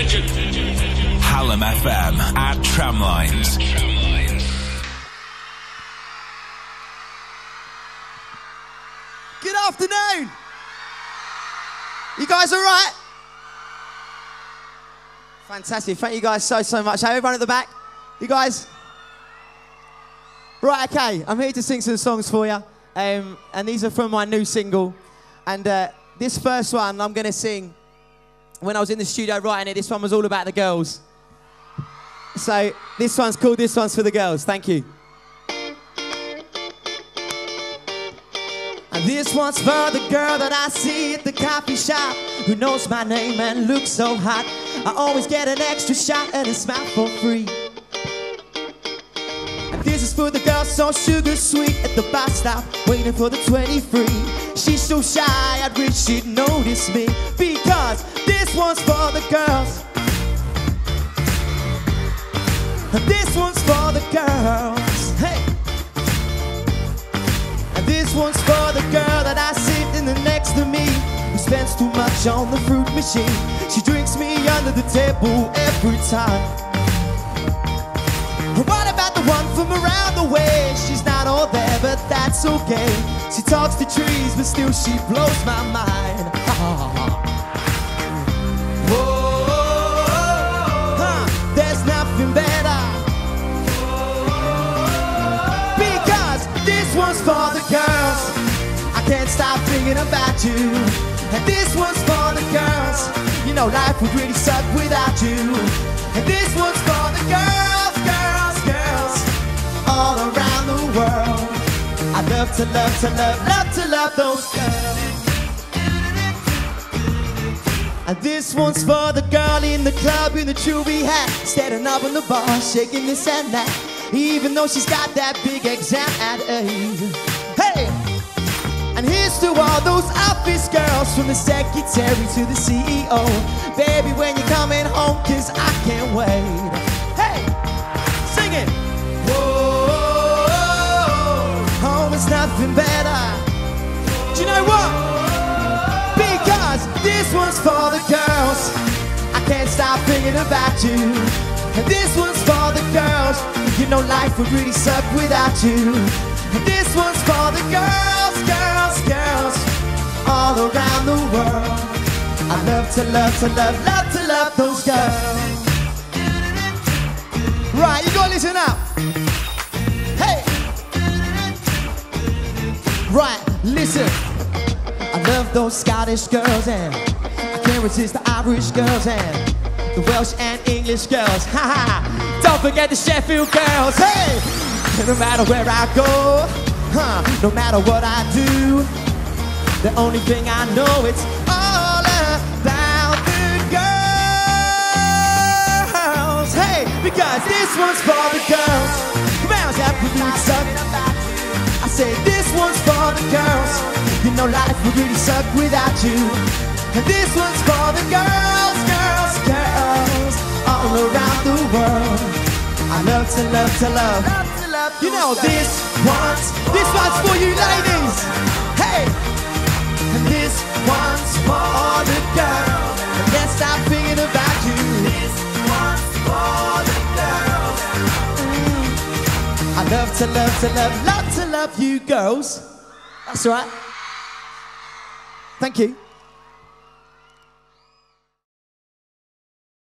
Hallam FM at Tramlines. Good afternoon. You guys all right? Fantastic. Thank you guys so, so much. Hey, everyone at the back. You guys? Right, okay. I'm here to sing some songs for you. Um, and these are from my new single. And uh, this first one I'm going to sing when I was in the studio writing it. This one was all about the girls. So this one's called This One's for the Girls. Thank you. And this one's for the girl that I see at the coffee shop who knows my name and looks so hot. I always get an extra shot and a smile for free. For the girl so sugar sweet at the bus stop waiting for the 23. She's so shy, I wish she'd notice me because this one's for the girls. And this one's for the girls. Hey. And this one's for the girl that I sit in the next to me who spends too much on the fruit machine. She drinks me under the table every time. What about around the way? She's not all there, but that's okay. She talks to trees, but still she blows my mind. Whoa, there's nothing better. Because this one's for the girls. I can't stop thinking about you. And this one's for the girls. You know, life would really suck without you. And this one's for the girls, world. I love to love to love, love to love those girls. And this one's for the girl in the club in the chubby hat, standing up in the bar, shaking this and that. Even though she's got that big exam at eight. Hey! And here's to all those office girls from the secretary to the CEO. Baby, when you come home, It's nothing better. Do you know what? Because this one's for the girls. I can't stop thinking about you. And this one's for the girls. You know life would really suck without you. And this one's for the girls, girls, girls, all around the world. I love to love to love, love to love those girls. Right, you gotta listen up. Right, listen. I love those Scottish girls and I can't resist the Irish girls and the Welsh and English girls. Ha ha! Don't forget the Sheffield girls. Hey! No matter where I go, huh? No matter what I do, the only thing I know it's all about the girls. Hey, because this one's for the girls. Say this one's for the girls. You know life would really suck without you. And this one's for the girls, girls, girls, all around the world. I love to love to love. You know this one's, this one's for you ladies. Hey, and this one's for the girls. Can't stop thinking about you. This one's for the girls. Mm. I love to love to love, love love you girls. That's right. Thank you.